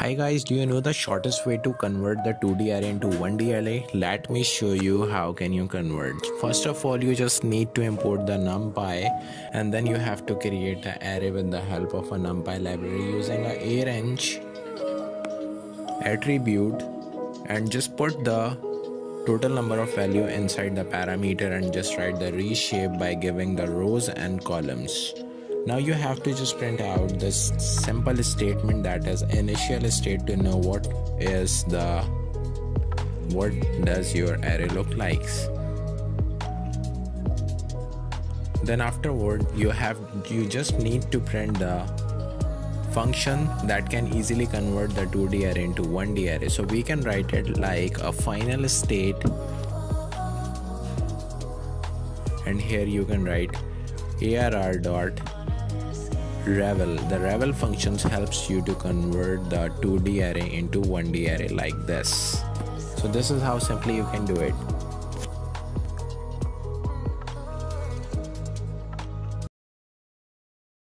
Hi guys, do you know the shortest way to convert the 2D array into 1D array? Let me show you how can you convert. First of all, you just need to import the numpy and then you have to create an array with the help of a numpy library using a arange attribute and just put the total number of value inside the parameter and just write the reshape by giving the rows and columns now you have to just print out this simple statement that is initial state to know what is the what does your array look like. Then afterward you have you just need to print the function that can easily convert the 2d array into 1d array. So we can write it like a final state. And here you can write arr dot Ravel. The Ravel functions helps you to convert the 2D array into 1D array like this. So this is how simply you can do it.